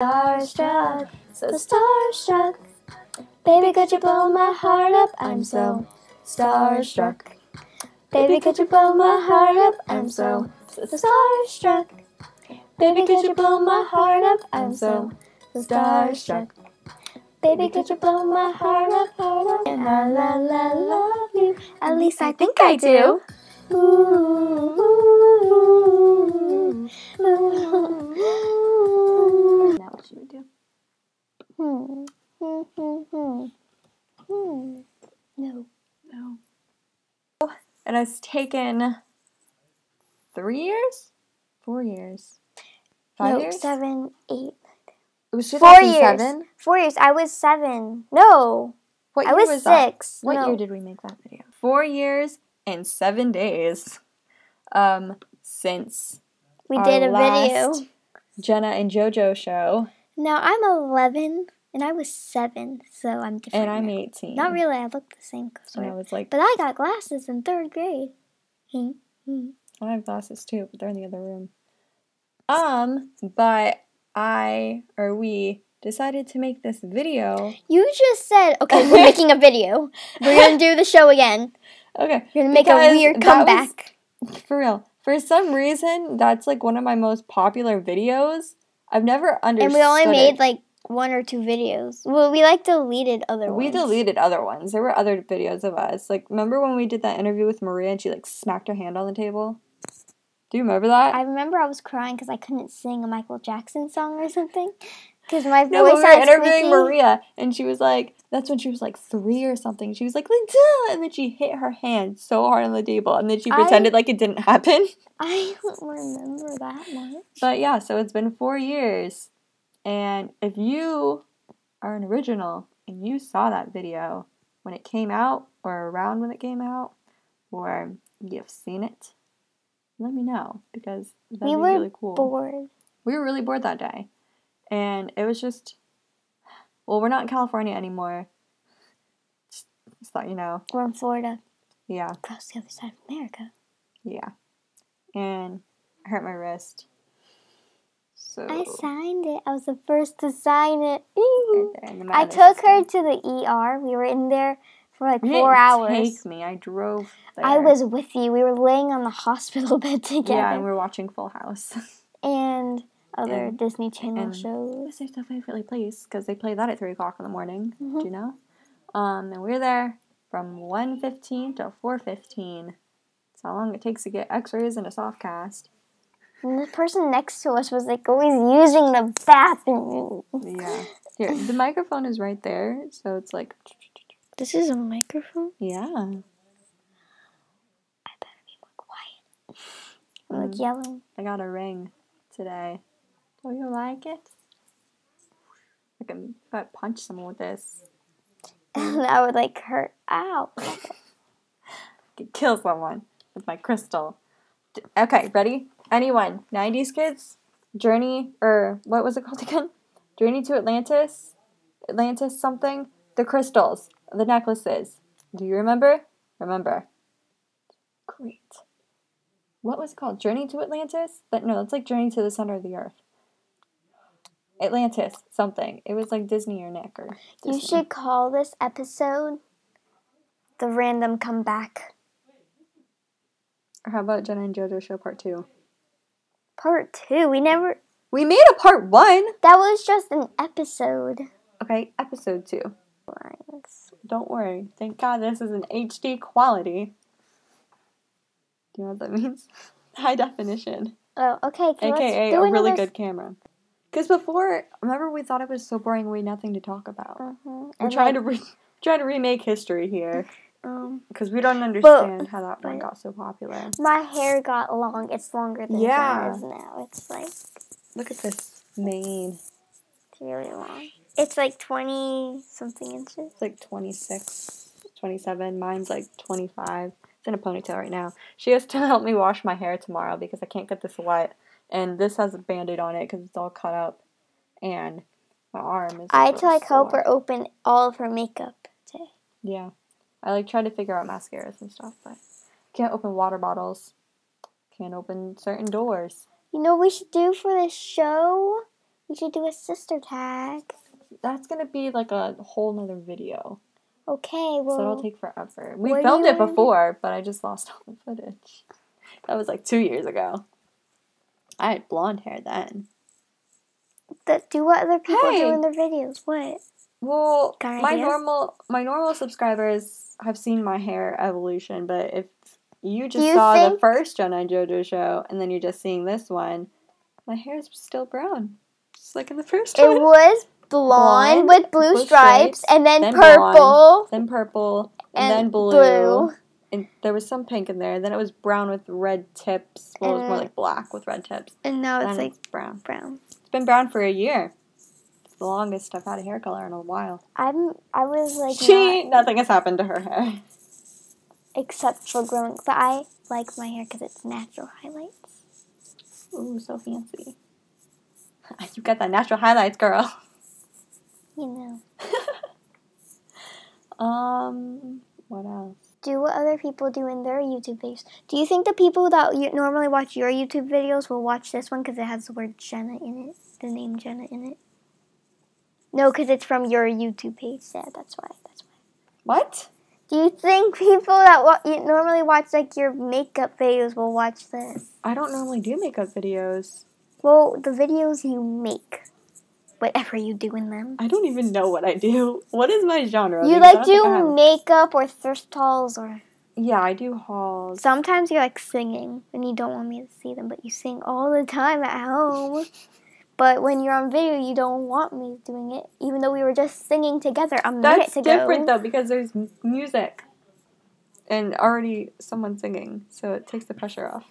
Starstruck, so starstruck. Baby, could you blow my heart up? I'm so starstruck. Baby, could you blow my heart up? I'm so, so starstruck. Baby, could you blow my heart up? I'm so, starstruck. Baby, could you blow my heart up? And la la la love you. At least I think I do. Ooh, ooh, ooh, ooh. Now what should we do? Hmm. Hmm. Hmm. Hmm. Hmm. No. No. It has taken three years? Four years? Five no, years? seven, eight. It was Four 2007? years. Four years. I was seven. No. What I year was, was that? six. What no. year did we make that video? Four years and seven days. Um, since we did a video? Jenna and JoJo show, Now I'm 11 and I was seven, so I'm different. and I'm now. 18. Not really. I look the same. And I was like, But I got glasses in third grade. Hmm. I have glasses too, but they're in the other room. Um, but I or we decided to make this video. You just said, okay, we're making a video. We're gonna do the show again. Okay, We're gonna make a weird that was- comeback. for real. For some reason, that's like one of my most popular videos. I've never understood. And we only it. made like one or two videos. Well, we like deleted other We ones. deleted other ones. There were other videos of us. Like, remember when we did that interview with Maria and she like smacked her hand on the table? Do you remember that? I remember I was crying because I couldn't sing a Michael Jackson song or something. Because my no, voice when we were interviewing squeaky. Maria and she was like, that's when she was like three or something. She was like, Linda! And then she hit her hand so hard on the table and then she I- pretended like it didn't happen. I don't remember that much. But yeah, so it's been four years. And if you are an original and you saw that video when it came out or around when it came out, or you've seen it, let me know because that'd We be really cool. Bored. We were really bored that day. And it was just, well, we're not in California anymore. Just, just thought, you know, We're in Florida, yeah, across the other side of America. yeah. And I hurt my wrist. So, I signed it. I was the first to sign it. right there in the I took her to the ER. We were in there for like You four didn't hours. Take me. I drove. There. I was with you. We were laying on the hospital bed together. Yeah, and we were watching Full House. and other And- Disney Channel shows. What's their favorite place? Because they play that at three o'clock in the morning. Mhm. Do you know? Um, and we're there from 1.15 to four fifteen. That's how long it takes to get X-rays and a soft cast. And the person next to us was like always using the bathroom. Yeah. Here, the microphone is right there, so it's like, This is a microphone. yeah. I better be more quiet. I'm like Mm. yelling. I got a ring today. Do you like it? I can punch someone with this. And I would like hurt. Ow. could kill someone with my crystal. Okay, ready? Anyone? 90s kids? Journey, or what was it called again? Journey to Atlantis? Atlantis something? The crystals, the necklaces. Do you remember? Remember. Great. What was it called? Journey to Atlantis? But no, that's like Journey to the Center of the Earth. Atlantis, something. It was like Disney or Nick or You should call this episode the random comeback Or how about Jenna and JoJo Show Part 2? part two. We never. We made a part 1! That was just an episode. Okay, episode 2. Lines. Don't worry. Thank God this is an HD quality. Do you know what that means? High definition. Oh, okay. AKA a really good camera. Because before, remember we thought it was so boring we had nothing to talk about. Mhm. We're trying to re- trying to remake history here Um, because we don't understand how that one got so popular. my hair got long. It's longer than Yeah. Jenna's now. It's like Look at this mane. it's really long. It's like twenty something inches. It's like 26, 27. Mine's like 25. It's in a ponytail right now. She has to help me wash my hair tomorrow because I can't get this wet. And this has a band-aid on it because it's all cut up. And my arm is I had to like help her open all of her makeup today. Yeah. I like tried to figure out mascaras and stuff, but can't open water bottles. Can't open certain doors. You know what we should do for this show? We should do a sister tag. That's gonna be like a whole nother video. Okay, well. so it'll take forever. We filmed it before, but I just lost all the footage. That was like two years ago. I had blonde hair then. th- do what other people Hey! do in their videos. What? Well, my normal my normal subscribers have seen my hair evolution, but if you just you saw the first and JoJo show and then you're just seeing this one, my hair is still brown, just like in the first It one. was blonde, Blonde, with blue, blue stripes, stripes, and then, then purple then purple, and, and then blue, blue. And there was some pink in there. Then it was brown with red tips. Well, it was more like black with red tips. And now it's like it's brown. brown. It's been brown for a year. It's the longest I've had a hair color in a while. I'm. I was like She not, nothing has happened to her hair. except for growing, but I like my hair because it's natural highlights. Ooh, so fancy. You got that natural highlights, girl. You know. Um, what else? Do what other people do in their YouTube videos. Do you think the people that you normally watch your YouTube videos will watch this one because it has the word Jenna in it, the name Jenna in it? No, because it's from your YouTube page. Yeah, that's why. That's why. What? Do you think people that wa- you normally watch like your makeup videos will watch this? I don't normally do makeup videos. Well, the videos you make, whatever you do in them. I don't even know what I do. What is my genre? You like do makeup or thrift hauls or Yeah, I do hauls. sometimes you're like singing and you don't want me to see them, but you sing all the time at home. But when you're on video, you don't want me doing it, even though we were just singing together a minute That's ago. different though because there's music and already someone singing, so it takes the pressure off.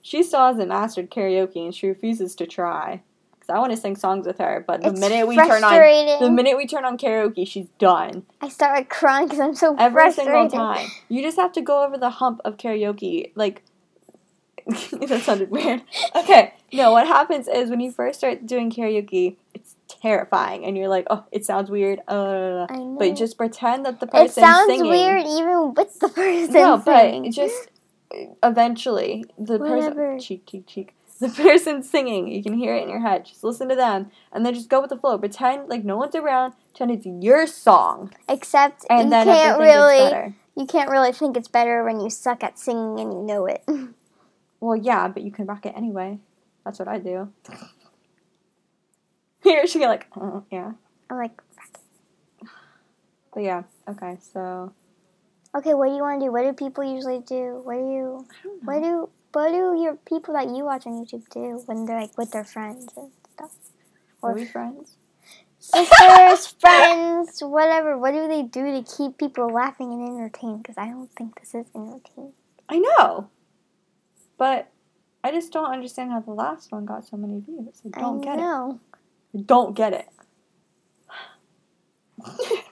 She still hasn't mastered karaoke and she refuses to try. Cause I want to sing songs with her, but the It's minute we turn on the minute we turn on karaoke, she's done. I start like crying because I'm so Every single time. You just have to go over the hump of karaoke. Like, that sounded weird. Okay, no, what happens is when you first start doing karaoke, it's terrifying, and you're like, oh, it sounds weird. Uh, but just pretend that the person it sounds singing. weird even with the person No, but singing. it just eventually the Whatever. person cheek cheek cheek. The person singing, you can hear it in your head. Just listen to them, and then just go with the flow. Pretend like no one's around. Pretend it's your song, Except and you then can't really you can't really think it's better when you suck at singing and you know it. Well, yeah, but you can rock it anyway. That's what I do. Here, she get like, uh, yeah. I'm like, But yeah, okay, so. okay, what do you want to do? What do people usually do? What do you what do what do your people that you watch on YouTube do when they're like with their friends and stuff? Are Or we friends? sisters, friends, whatever. What do they do to keep people laughing and entertained? Because I don't think this is entertaining. I know. But I just don't understand how the last one got so many views. I don't I get know. it. I don't get it. I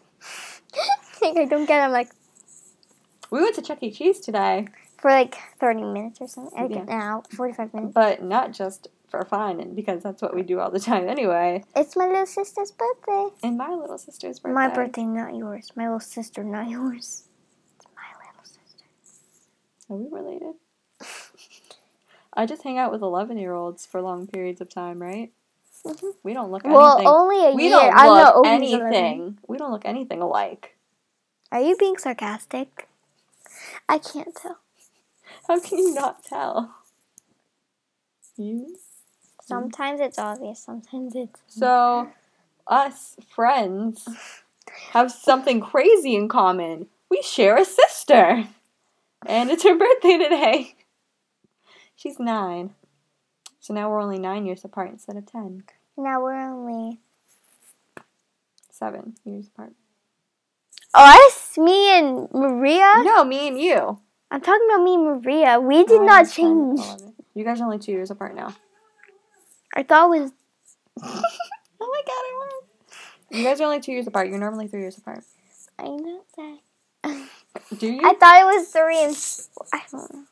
think I don't get. it. I'm like we went to Chuck E. Cheese today, for like 30 minutes or something. Like Yeah. hour, 45 minutes. but not just for fun, and because that's what we do all the time anyway. It's my little sister's birthday. And my little sister's birthday. My birthday, not yours. My little sister, not yours. It's my little sister. Are we related? I just hang out with 11 year olds for long periods of time, right? Mhm. We don't look Well, anything. only a we year. don't look anything. We don't look anything alike. Are you being sarcastic? I can't tell. How can you not tell? You? Sometimes it's obvious. Sometimes it's. So, us friends have something crazy in common. We share a sister. And it's her birthday today. She's nine. So now we're only nine years apart instead of ten. Now we're only. Seven years apart. Us? Me and Maria? No, me and you. I'm talking about me and Maria. We did Nine, not change. 11. You guys are only two years apart now. I thought it was. oh my god, I won. You guys are only two years apart. You're normally three years apart. I know that. Do you? I thought it was three and. four. I don't know.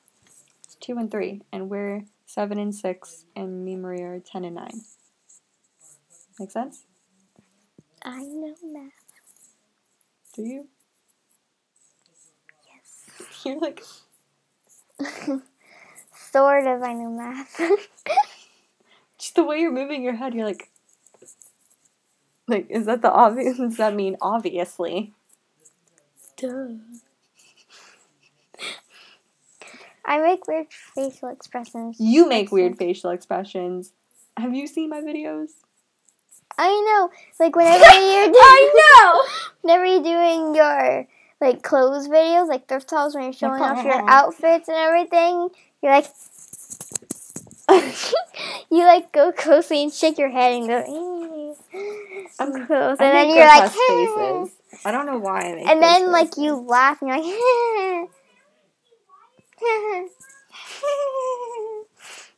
It's two and three, and we're seven and six, and me and Maria are ten and nine. Make sense? I know math. Do you? You're like sort of, I know math. just the way you're moving your head. You're like Like, is that the obvious? Does that mean obviously? Duh. I make weird facial expressions. You make weird facial expressions. Have you seen my videos? I know. Like whenever you're doing, I know. whenever you're doing your like clothes videos, like thrift hauls, when you're showing off your outfits and everything, you're like, you like go closely and shake your head and go, eh, I'm- close, and then you're like, faces. I don't know why and then like you laugh and you're like,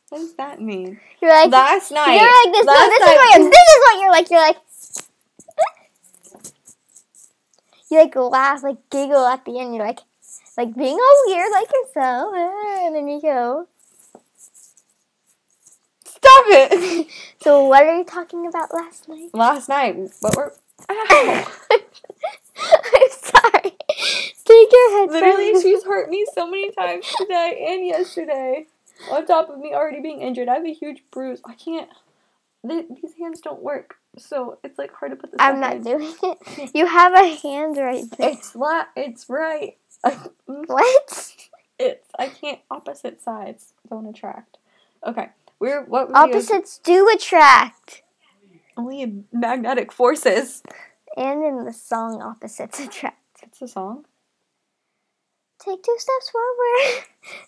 what does that mean? you're like, last night. you're like this. No, this is what you're. This is what you're like. You're like. You like laugh, like giggle at the end. You're like, like being all weird, like yourself, and then you go. Stop it! So what are you talking about last night? last night, what were? I'm sorry. Take your headphones. Literally, she's hurt me so many times today and yesterday. On top of me already being injured, I have a huge bruise. I can't. th- These hands don't work, so it's like hard to put this. I'm not in. doing it. You have a hand right there. It's la- It's right. What? it's. I can't. Opposite sides don't attract. Okay, we're what Opposites do attract. Only magnetic forces. And in the song, opposites attract. It's a song. Take two steps forward,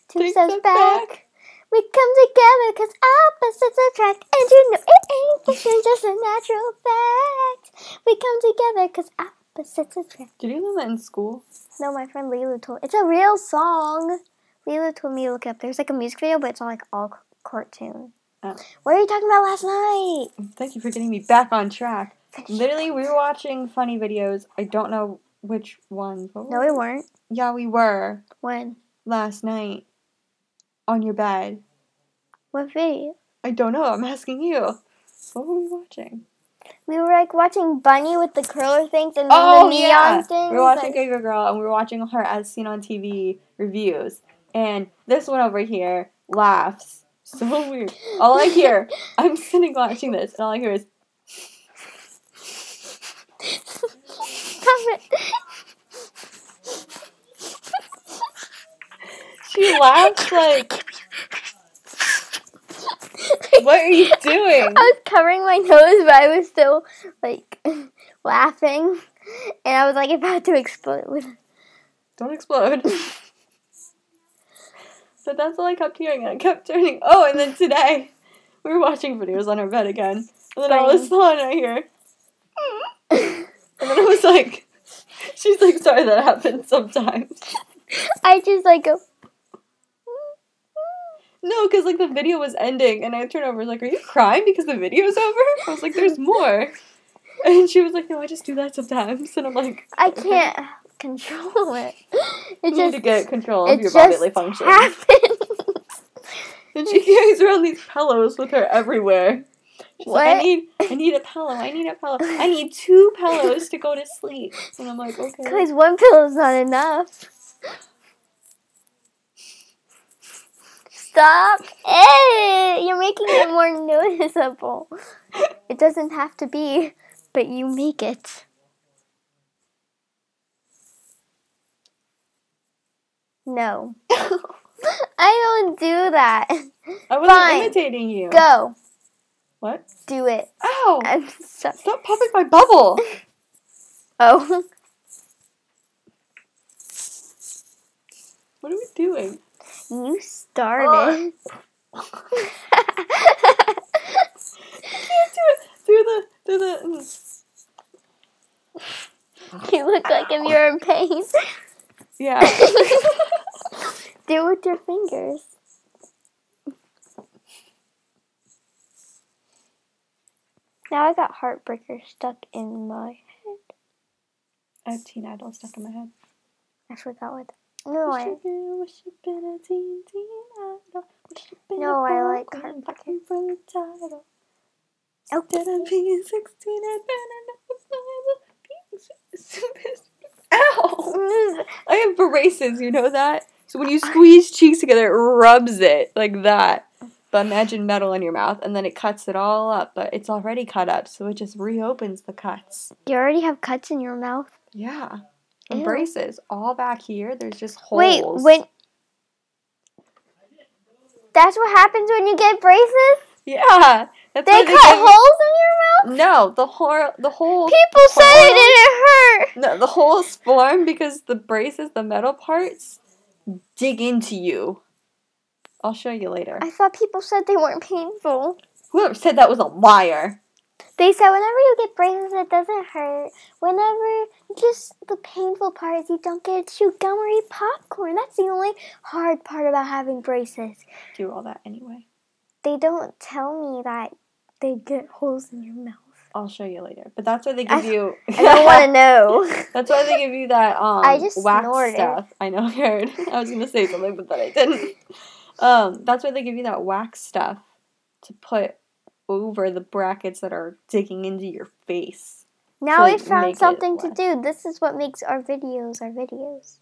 two Take steps steps back. back. We come together because opposites attract. And you know it ain't fiction, just a natural fact. We come together because opposites attract. Did you learn that in school? No, my friend Lilu told It's a real song. Lilu told me to look it up. There's like a music video, but it's not like all c- cartoon. Oh. What are you talking about last night? Thank you for getting me back on track. Literally, we were watching funny videos. I don't know which ones. No, we weren't. Yeah, we were When? last night on your bed. What video? I don't know. I'm asking you. What were we watching? We were like watching Bunny with the curler things and Oh the neon yeah, things. we were watching Gaga Girl, and we were watching her as seen on TV reviews. And this one over here laughs so weird. All I hear, I'm sitting watching this, and all I hear is Stop it. She laughs like. What are you doing? I was covering my nose, but I was still like laughing, and I was like about to explode. Don't explode. so that's all I kept hearing, I kept turning. Oh, and then today we were watching videos on our bed again, and then all of a sudden I hear, and then I was like, she's like, sorry that happens sometimes. I just like go. No, because like the video was ending, and I turned over, like, are you crying because the video's over? I was like, there's more. And she was like, no, I just do that sometimes, and I'm like, I can't control it. It You need just to get control of your bodily functions. happens. And she carries around these pillows with her everywhere. She's like, I need, I need a pillow. I need a pillow. I need two pillows to go to sleep. And I'm like, okay. Because one pillow's not enough. Stop it! You're making it more noticeable. It doesn't have to be, but you make it. No. I don't do that. I wasn't Fine. imitating you. Go. What? Do it. Ow! I'm sorry. Stop popping my bubble. Oh. What are we doing? You started. Can't do it through the through the. mm. you look like if you're in pain. Yeah. Do it with your fingers. Now I got Heartbreaker stuck in my head. I have Teen Idol stuck in my head. I forgot what. No, Wish I. you wish you been a teen, teen idol. Wish you been No, a I like fighting for the title. Oh. Instead of being 16 and being super. Ow! I have braces, you know that? So when you squeeze cheeks together, it rubs it like that. But imagine metal in your mouth, and then it cuts it all up, but it's already cut up, so it just reopens the cuts. You already have cuts in your mouth. Yeah. And Ew. braces. All back here, there's just holes. Wait, when. That's what happens when you get braces? Yeah. That's They cut give- holes in your mouth? No, the whole the whole People said it didn't hurt. No, the holes form because the braces, the metal parts, dig into you. I'll show you later. I thought people said they weren't painful. Whoever said that was a liar. They said whenever you get braces, it doesn't hurt. Whenever just the painful part is you don't get to chew gum or eat popcorn. That's the only hard part about having braces. Do all that anyway. They don't tell me that they get holes in your mouth. I'll show you later. But that's why they I- give you. I don't want to know. That's why they give you that um I just wax snorted. stuff. I know I heard. I was gonna say something, but then I didn't. Um, that's why they give you that wax stuff to put over the brackets that are digging into your face. Now we found something to do. This is what makes our videos our videos.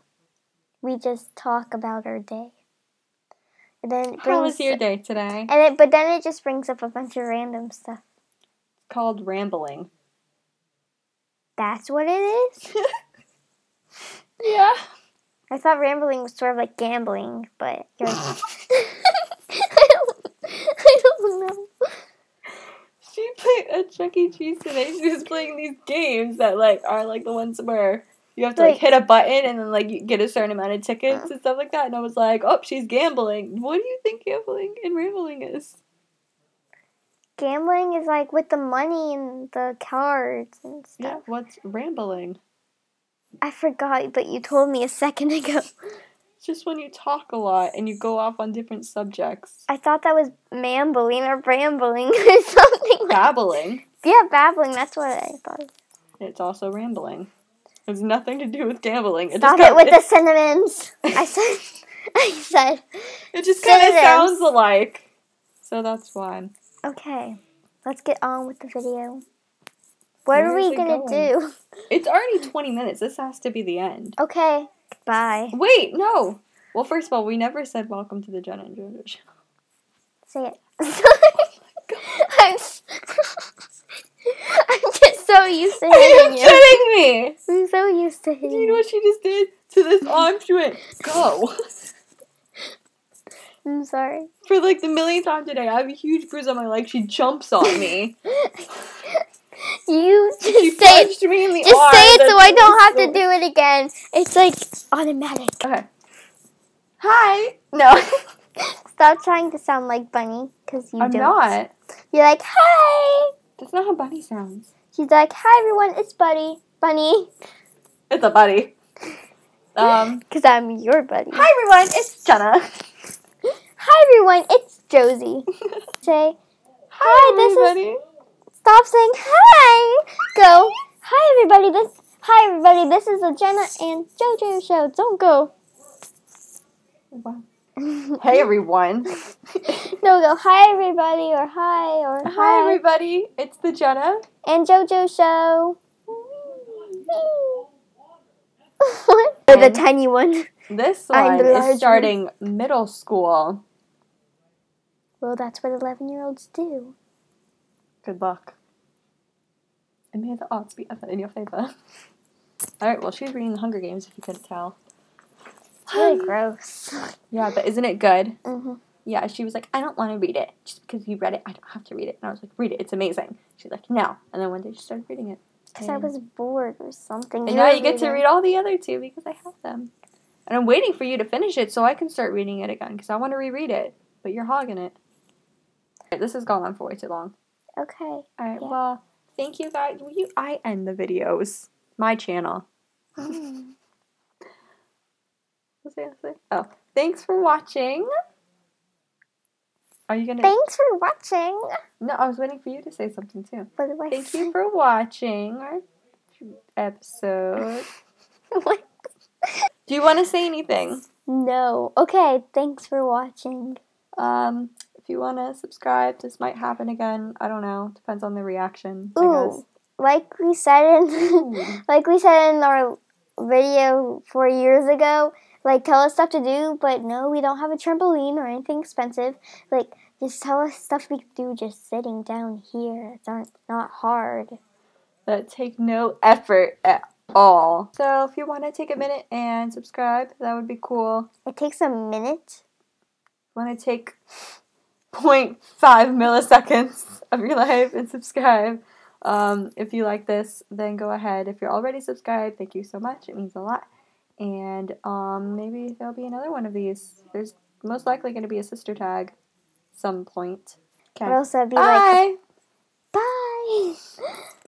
We just talk about our day. And then brings How was your day today? and it, but then it just brings up a bunch of random stuff. Called rambling. That's what it is. Yeah. I thought rambling was sort of like gambling, but you're I don't, I don't know. At Chuck E. Cheese today. She was playing these games that like are like the ones where you have to like Like- hit a button and then like you get a certain amount of tickets uh. and stuff like that. And I was like, oh, she's gambling. What do you think gambling and rambling is? Gambling is like with the money and the cards and stuff. Yeah, what's rambling? I forgot, but you told me a second ago. It's just when you talk a lot and you go off on different subjects. I thought that was mambling or brambling or something. Like Babbling. Yeah, babbling. That's what I thought. It's also rambling. It has nothing to do with gambling. It Stop just it with the cinnamons. I said. I said. It just kind of sounds alike. So that's why. Okay, let's get on with the video. What Where are we gonna going? do? It's already 20 minutes. This has to be the end. Okay, bye. Wait, no. Well, first of all, we never said welcome to the Jenna and JoJo show. Say it. I'm, s- I'm just so used to Are you hitting you. kidding me? I'm so used to Do hitting you know you. what she just did to this arm? She went, go. I'm sorry. For like the millionth time today, I have a huge bruise on my leg. She jumps on me. You She just say it. me in the Just arm. say it so I don't have to do it again. It's like automatic. Okay. Hi. No. Stop trying to sound like Bunny, because you I'm don't. not. You're like, hi. That's not how Bunny sounds. She's like, hi everyone, it's Buddy. Bunny. It's a buddy. Um. Because I'm your buddy. Hi everyone. It's Jenna. Hi everyone, it's Josie. Say, hi, this is. Stop saying hi. Go, hi everybody. This. Hi everybody. This is the Jenna and JoJo show. Don't go. Wow. Hey everyone. no, go. Hi everybody, or hi, or hi, Hi everybody. It's the Jenna. and JoJo show. or the tiny one. This one one. is starting middle school. Well, that's what eleven-year-olds do. Good luck. And may the odds be ever in your favor. Alright, well, she's reading the Hunger Games, if you couldn't tell. It's really gross. Yeah, but isn't it good? hmm Yeah, she was like, I don't want to read it. Just because you read it, I don't have to read it. And I was like, read it, it's amazing. She's like, no. And then one day she started reading it. Because I was bored or something. And now you get to read all the other two because I have them. And I'm waiting for you to finish it so I can start reading it again because I want to reread it. But you're hogging it. This has gone on for way too long. Okay. Alright, Yeah. well, thank you guys. Will you I end the videos? My channel. What's I gonna say? Oh, thanks for watching. Are you gonna? Thanks for watching. no, I was waiting for you to say something too. What do I Thank say? you for watching our episode. What? Do you want to say anything? no. Okay. Thanks for watching. Um, if you want to subscribe, this might happen again. I don't know. Depends on the reaction. Ooh. Like we said in, like we said in our video four years ago. Like tell us stuff to do, but no, we don't have a trampoline or anything expensive. Like Just tell us stuff we could do just sitting down here. It's not, not hard. that take no effort at all. So if you want to take a minute and subscribe, that would be cool. It takes a minute. Want to take 0.5 milliseconds of your life and subscribe. Um, if you like this, then go ahead. If you're already subscribed, thank you so much. It means a lot. And um, maybe there'll be another one of these. There's most likely going to be a sister tag some point. Okay. it'd be like, Bye. bye.